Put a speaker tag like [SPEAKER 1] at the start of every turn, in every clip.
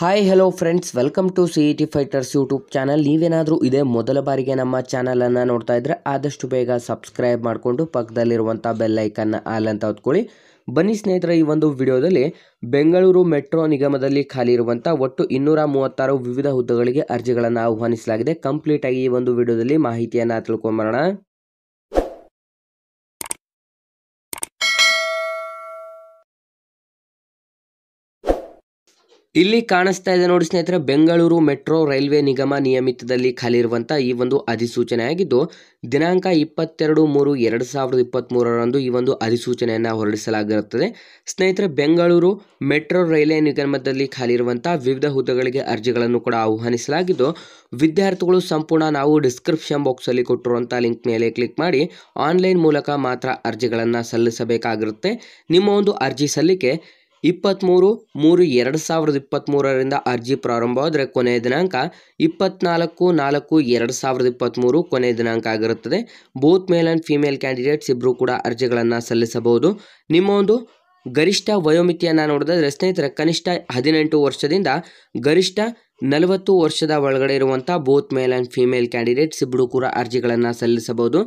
[SPEAKER 1] Hi hello friends welcome to C E T fighters YouTube channel ನೀವೇನಾದರೂ ಇದೇ ಮೊದಲ ಬಾರಿಗೆ ನಮ್ಮ ಚಾನಲನ್ನು ನೋಡ್ತಾ ಇದ್ದರೆ ಆದಷ್ಟು ಬೇಗ ಸಬ್ಸ್ಕ್ರೈಬ್ ಮಾಡಿಕೊಂಡು ಪಕ್ಕದಲ್ಲಿರುವಂಥ ಬೆಲ್ಲೈಕನ್ನ ಆಲ್ ಅಂತ ಹೊತ್ಕೊಳ್ಳಿ. ಬನ್ನಿ ಸ್ನೇಹಿತರ, ಈ ಒಂದು ವಿಡಿಯೋದಲ್ಲಿ ಬೆಂಗಳೂರು ಮೆಟ್ರೋ ನಿಗಮದಲ್ಲಿ ಖಾಲಿ ಇರುವಂಥ ಒಟ್ಟು ಇನ್ನೂರ ಮೂವತ್ತಾರು ವಿವಿಧ ಹುದ್ದೆಗಳಿಗೆ ಅರ್ಜಿಗಳನ್ನು ಆಹ್ವಾನಿಸಲಾಗಿದೆ. ಕಂಪ್ಲೀಟಾಗಿ ಈ ಒಂದು ವಿಡಿಯೋದಲ್ಲಿ ಮಾಹಿತಿಯನ್ನು ತಿಳ್ಕೊಂಬರೋಣ ಇಲ್ಲಿ ಕಾಣಿಸ್ತಾ ಇದೆ ನೋಡಿ ಸ್ನೇಹಿತರೆ, ಬೆಂಗಳೂರು ಮೆಟ್ರೋ ರೈಲ್ವೆ ನಿಗಮ ನಿಯಮಿತದಲ್ಲಿ ಖಾಲಿ ಇರುವಂತಹ ಈ ಒಂದು ಅಧಿಸೂಚನೆ ಆಗಿದ್ದು ದಿನಾಂಕ ಇಪ್ಪತ್ತೆರಡು ಮೂರು ಎರಡು ಸಾವಿರದ ಇಪ್ಪತ್ತ್ಮೂರರಂದು ಈ ಒಂದು ಅಧಿಸೂಚನೆಯನ್ನು ಹೊರಡಿಸಲಾಗಿರುತ್ತದೆ. ಸ್ನೇಹಿತರೆ, ಬೆಂಗಳೂರು ಮೆಟ್ರೋ ರೈಲ್ವೆ ನಿಗಮದಲ್ಲಿ ಖಾಲಿ ಇರುವಂಥ ವಿವಿಧ ಹುದ್ದೆಗಳಿಗೆ ಅರ್ಜಿಗಳನ್ನು ಕೂಡ ಆಹ್ವಾನಿಸಲಾಗಿದ್ದು, ವಿದ್ಯಾರ್ಥಿಗಳು ಸಂಪೂರ್ಣ ನಾವು ಡಿಸ್ಕ್ರಿಪ್ಷನ್ ಬಾಕ್ಸಲ್ಲಿ ಕೊಟ್ಟಿರುವಂಥ ಲಿಂಕ್ ಮೇಲೆ ಕ್ಲಿಕ್ ಮಾಡಿ ಆನ್ಲೈನ್ ಮೂಲಕ ಮಾತ್ರ ಅರ್ಜಿಗಳನ್ನು ಸಲ್ಲಿಸಬೇಕಾಗಿರುತ್ತೆ. ನಿಮ್ಮ ಒಂದು ಅರ್ಜಿ ಸಲ್ಲಿಕೆ ಇಪ್ಪತ್ತ್ಮೂರು ಮೂರು, ಎರಡು ಸಾವಿರದ ಇಪ್ಪತ್ತ್ಮೂರರಿಂದ ಅರ್ಜಿ ಪ್ರಾರಂಭವಾದರೆ ಕೊನೆಯ ದಿನಾಂಕ ಇಪ್ಪತ್ನಾಲ್ಕು, ನಾಲ್ಕು, ಎರಡು ಸಾವಿರದ ಇಪ್ಪತ್ತ್ಮೂರು ಕೊನೆಯ ದಿನಾಂಕ ಆಗಿರುತ್ತದೆ. Both male and female candidates ಇಬ್ಬರು ಕೂಡ ಅರ್ಜಿಗಳನ್ನು ಸಲ್ಲಿಸಬಹುದು. ನಿಮ್ಮ ಒಂದು ಗರಿಷ್ಠ ವಯೋಮಿತಿಯನ್ನು ನೋಡಿದ್ರೆ ಸ್ನೇಹಿತರೆ, ಕನಿಷ್ಠ ಹದಿನೆಂಟು ವರ್ಷದಿಂದ ಗರಿಷ್ಠ ನಲವತ್ತು ವರ್ಷದ ಒಳಗಡೆ ಇರುವಂಥ both male and female candidates ಇಬ್ಬರು ಕೂಡ ಅರ್ಜಿಗಳನ್ನು ಸಲ್ಲಿಸಬಹುದು.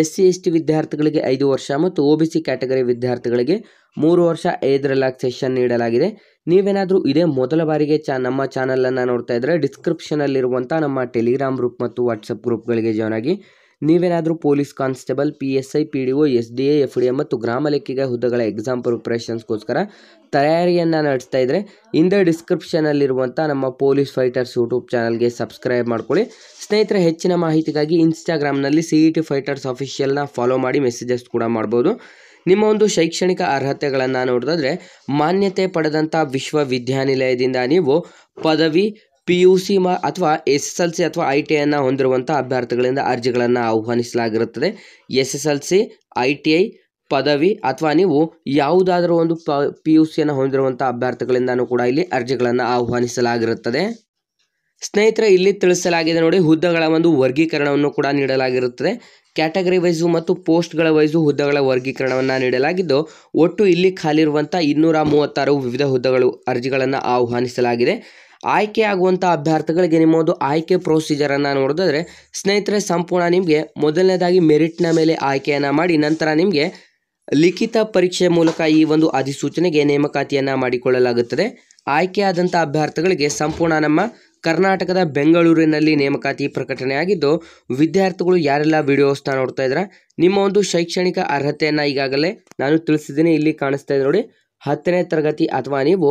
[SPEAKER 1] ಎಸ್ ಸಿ ಎಸ್ ಟಿ ವಿದ್ಯಾರ್ಥಿಗಳಿಗೆ ಐದು ವರ್ಷ ಮತ್ತು ಒ ಬಿ ಸಿ ಕ್ಯಾಟಗರಿ ವಿದ್ಯಾರ್ಥಿಗಳಿಗೆ ಮೂರು ವರ್ಷ ಏಜ್ ರಿಲ್ಯಾಕ್ಸೇಷನ್ ನೀಡಲಾಗಿದೆ. ನೀವೇನಾದರೂ ಇದೇ ಮೊದಲ ಬಾರಿಗೆ ಚಾ, ನಮ್ಮ ಚಾನಲನ್ನು ನೋಡ್ತಾ ಇದ್ದರೆ ಡಿಸ್ಕ್ರಿಪ್ಷನಲ್ಲಿರುವಂಥ ನಮ್ಮ ಟೆಲಿಗ್ರಾಮ್ ಗ್ರೂಪ್ ಮತ್ತು ವಾಟ್ಸಪ್ ಗ್ರೂಪ್ಗಳಿಗೆ ಜಾಯ್ನ್ ಆಗಿ. ನೀವೇನಾದರೂ police constable P S I P D O S D A F D A ಮತ್ತು ಗ್ರಾಮ ಲೆಕ್ಕಿಗ ಹುದ್ದೆಗಳ ಎಕ್ಸಾಮ್ ಪ್ರಿಪ್ರೇಷನ್ಸ್ಗೋಸ್ಕರ ತಯಾರಿಯನ್ನು ನಡೆಸ್ತಾ ಇದ್ದರೆ ಹಿಂದೆ ಡಿಸ್ಕ್ರಿಪ್ಷನಲ್ಲಿರುವಂಥ ನಮ್ಮ ಪೊಲೀಸ್ ಫೈಟರ್ಸ್ ಯೂಟ್ಯೂಬ್ ಚಾನಲ್ಗೆ ಸಬ್ಸ್ಕ್ರೈಬ್ ಮಾಡ್ಕೊಳ್ಳಿ. ಸ್ನೇಹಿತರೆ, ಹೆಚ್ಚಿನ ಮಾಹಿತಿಗಾಗಿ ಇನ್ಸ್ಟಾಗ್ರಾಮ್ನಲ್ಲಿ ಸಿ ಇ ಟಿ ಫೈಟರ್ಸ್ ಅಫಿಷಿಯಲ್ನ ಫಾಲೋ ಮಾಡಿ ಮೆಸೇಜಸ್ ಕೂಡ ಮಾಡ್ಬೋದು. ನಿಮ್ಮ ಒಂದು ಶೈಕ್ಷಣಿಕ ಅರ್ಹತೆಗಳನ್ನು ನೋಡಿದ್ರೆ ಮಾನ್ಯತೆ ಪಡೆದಂಥ ವಿಶ್ವವಿದ್ಯಾನಿಲಯದಿಂದ ನೀವು ಪದವಿ ಪಿ ಯು ಸಿ ಮ ಅಥವಾ ಎಸ್ ಎಸ್ ಎಲ್ ಸಿ ಅಥವಾ ಐ ಟಿ ಐನ ಹೊಂದಿರುವಂಥ ಅಭ್ಯರ್ಥಿಗಳಿಂದ ಅರ್ಜಿಗಳನ್ನು ಆಹ್ವಾನಿಸಲಾಗಿರುತ್ತದೆ. S S L C I T I ಪದವಿ ಅಥವಾ ನೀವು ಯಾವುದಾದರೂ ಒಂದು ಪ ಪಿ ಯು ಸಿಯನ್ನು ಹೊಂದಿರುವಂಥ ಅಭ್ಯರ್ಥಿಗಳಿಂದನೂ ಕೂಡ ಇಲ್ಲಿ ಅರ್ಜಿಗಳನ್ನು ಆಹ್ವಾನಿಸಲಾಗಿರುತ್ತದೆ. ಸ್ನೇಹಿತರೆ, ಇಲ್ಲಿ ತಿಳಿಸಲಾಗಿದೆ ನೋಡಿ, ಹುದ್ದೆಗಳ ಒಂದು ವರ್ಗೀಕರಣವನ್ನು ಕೂಡ ನೀಡಲಾಗಿರುತ್ತದೆ. ಕ್ಯಾಟಗರಿ ವೈಸು ಮತ್ತು ಪೋಸ್ಟ್ಗಳ ವೈಸು ಹುದ್ದೆಗಳ ವರ್ಗೀಕರಣವನ್ನು ನೀಡಲಾಗಿದ್ದು, ಒಟ್ಟು ಇಲ್ಲಿ ಖಾಲಿರುವಂಥ ಇನ್ನೂರ ಮೂವತ್ತಾರು ವಿವಿಧ ಹುದ್ದೆಗಳು ಅರ್ಜಿಗಳನ್ನು ಆಹ್ವಾನಿಸಲಾಗಿದೆ. ಆಯ್ಕೆ ಆಗುವಂಥ ಅಭ್ಯರ್ಥಿಗಳಿಗೆ ನಿಮ್ಮ ಒಂದು ಆಯ್ಕೆ ಪ್ರೊಸೀಜರನ್ನು ನೋಡಿದ್ರೆ ಸ್ನೇಹಿತರೆ, ಸಂಪೂರ್ಣ ನಿಮಗೆ ಮೊದಲನೇದಾಗಿ ಮೆರಿಟ್ನ ಮೇಲೆ ಆಯ್ಕೆಯನ್ನು ಮಾಡಿ, ನಂತರ ನಿಮಗೆ ಲಿಖಿತ ಪರೀಕ್ಷೆ ಮೂಲಕ ಈ ಒಂದು ಅಧಿಸೂಚನೆಗೆ ನೇಮಕಾತಿಯನ್ನು ಮಾಡಿಕೊಳ್ಳಲಾಗುತ್ತದೆ. ಆಯ್ಕೆಯಾದಂಥ ಅಭ್ಯರ್ಥಿಗಳಿಗೆ ಸಂಪೂರ್ಣ ನಮ್ಮ ಕರ್ನಾಟಕದ ಬೆಂಗಳೂರಿನಲ್ಲಿ ನೇಮಕಾತಿ ಪ್ರಕಟಣೆಯಾಗಿದ್ದು ವಿದ್ಯಾರ್ಥಿಗಳು ಯಾರೆಲ್ಲ ವಿಡಿಯೋಸ್ನ ನೋಡ್ತಾ ಇದ್ದಾರೆ, ನಿಮ್ಮ ಒಂದು ಶೈಕ್ಷಣಿಕ ಅರ್ಹತೆಯನ್ನು ಈಗಾಗಲೇ ನಾನು ತಿಳಿಸಿದ್ದೀನಿ, ಇಲ್ಲಿ ಕಾಣಿಸ್ತಾ ಇದೆ ನೋಡಿ. ಹತ್ತನೇ ತರಗತಿ ಅಥವಾ ನೀವು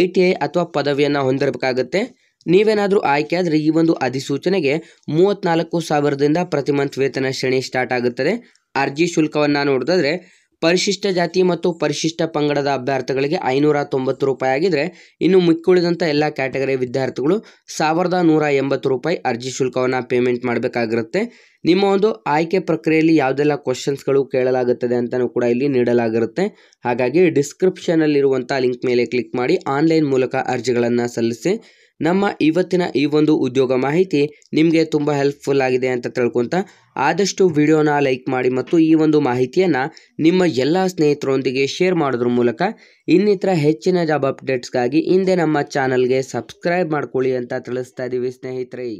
[SPEAKER 1] ಐ ಟಿ ಐ ಅಥವಾ ಪದವಿಯನ್ನು ಹೊಂದಿರಬೇಕಾಗುತ್ತೆ. ನೀವೇನಾದರೂ ಆಯ್ಕೆ ಆದರೆ ಈ ಒಂದು ಅಧಿಸೂಚನೆಗೆ ಮೂವತ್ತ್ನಾಲ್ಕು ಸಾವಿರದಿಂದ ಪ್ರತಿ ಮಂತ್ ವೇತನ ಶ್ರೇಣಿ ಸ್ಟಾರ್ಟ್ ಆಗುತ್ತದೆ. ಅರ್ಜಿ ಶುಲ್ಕವನ್ನು ನೋಡಿದ್ರೆ ಪರಿಶಿಷ್ಟ ಜಾತಿ ಮತ್ತು ಪರಿಶಿಷ್ಟ ಪಂಗಡದ ಅಭ್ಯರ್ಥಿಗಳಿಗೆ ಐನೂರ ತೊಂಬತ್ತು ರೂಪಾಯಿ ಆಗಿದ್ರೆ ಇನ್ನು ಮಿಕ್ಕುಳಿದಂಥ ಎಲ್ಲ ಕ್ಯಾಟಗರಿ ವಿದ್ಯಾರ್ಥಿಗಳು ಸಾವಿರದ ನೂರ ಎಂಬತ್ತು ರೂಪಾಯಿ ಅರ್ಜಿ ಶುಲ್ಕವನ್ನು ಪೇಮೆಂಟ್ ಮಾಡಬೇಕಾಗಿರುತ್ತೆ. ನಿಮ್ಮ ಒಂದು ಆಯ್ಕೆ ಪ್ರಕ್ರಿಯೆಯಲ್ಲಿ ಯಾವುದೆಲ್ಲ ಕ್ವಶನ್ಸ್ಗಳು ಕೇಳಲಾಗುತ್ತದೆ ಅಂತಲೂ ಕೂಡ ಇಲ್ಲಿ ನೀಡಲಾಗಿರುತ್ತೆ. ಹಾಗಾಗಿ ಡಿಸ್ಕ್ರಿಪ್ಷನಲ್ಲಿರುವಂಥ ಲಿಂಕ್ ಮೇಲೆ ಕ್ಲಿಕ್ ಮಾಡಿ ಆನ್ಲೈನ್ ಮೂಲಕ ಅರ್ಜಿಗಳನ್ನು ಸಲ್ಲಿಸಿ. ನಮ್ಮ ಇವತ್ತಿನ ಈ ಒಂದು ಉದ್ಯೋಗ ಮಾಹಿತಿ ನಿಮಗೆ ತುಂಬ ಹೆಲ್ಪ್ಫುಲ್ ಆಗಿದೆ ಅಂತ ತಿಳ್ಕೊತ ಆದಷ್ಟು ವಿಡಿಯೋನ ಲೈಕ್ ಮಾಡಿ ಮತ್ತು ಈ ಒಂದು ಮಾಹಿತಿಯನ್ನು ನಿಮ್ಮ ಎಲ್ಲ ಸ್ನೇಹಿತರೊಂದಿಗೆ ಶೇರ್ ಮಾಡೋದ್ರ ಮೂಲಕ ಇನ್ನಿತರ ಹೆಚ್ಚಿನ ಜಾಬ್ ಅಪ್ಡೇಟ್ಸ್ಗಾಗಿ ಹಿಂದೆ ನಮ್ಮ ಚಾನಲ್ಗೆ ಸಬ್ಸ್ಕ್ರೈಬ್ ಮಾಡ್ಕೊಳ್ಳಿ ಅಂತ ತಿಳಿಸ್ತಾ ಇದ್ದೀವಿ ಸ್ನೇಹಿತರೆ.